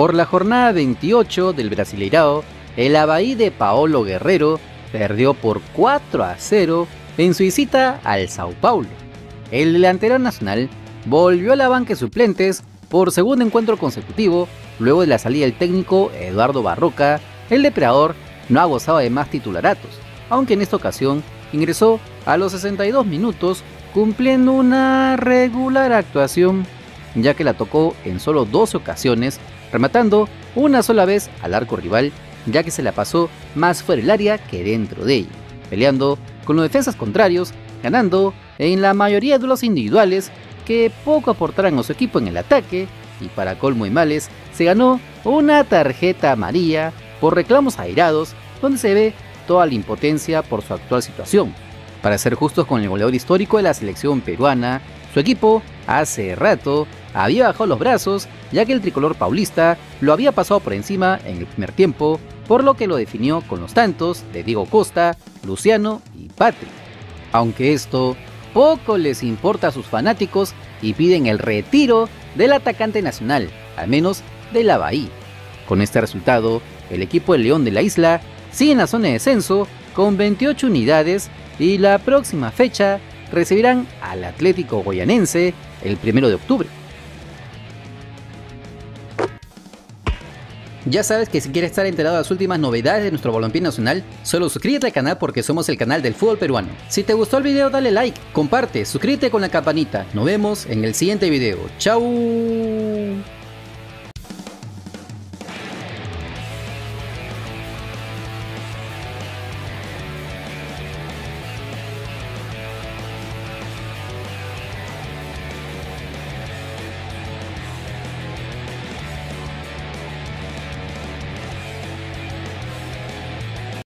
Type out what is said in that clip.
Por la jornada 28 del Brasileirao, el Abaí de Paolo Guerrero perdió por 4 a 0 en su visita al Sao Paulo. El delantero nacional volvió a la banca de suplentes por segundo encuentro consecutivo luego de la salida del técnico Eduardo Barroca. El depredador no ha gozado de más titularatos, aunque en esta ocasión ingresó a los 62 minutos cumpliendo una regular actuación, ya que la tocó en solo 12 ocasiones, rematando una sola vez al arco rival, ya que se la pasó más fuera del área que dentro de ella, peleando con los defensas contrarios, ganando en la mayoría de los individuales que poco aportarán a su equipo en el ataque, y para colmo y males, se ganó una tarjeta amarilla por reclamos airados, donde se ve toda la impotencia por su actual situación. Para ser justos con el goleador histórico de la selección peruana, su equipo hace rato había bajado los brazos, ya que el tricolor paulista lo había pasado por encima en el primer tiempo, por lo que lo definió con los tantos de Diego Costa, Luciano y Patrick. Aunque esto poco les importa a sus fanáticos y piden el retiro del atacante nacional, al menos de la Bahía. Con este resultado, el equipo del León de la isla sigue en la zona de descenso con 28 unidades y la próxima fecha recibirán al Atlético Goyanense el 1 de octubre. Ya sabes que si quieres estar enterado de las últimas novedades de nuestro balompié nacional, solo suscríbete al canal porque somos el canal del fútbol peruano. Si te gustó el video dale like, comparte, suscríbete con la campanita. Nos vemos en el siguiente video. ¡Chao!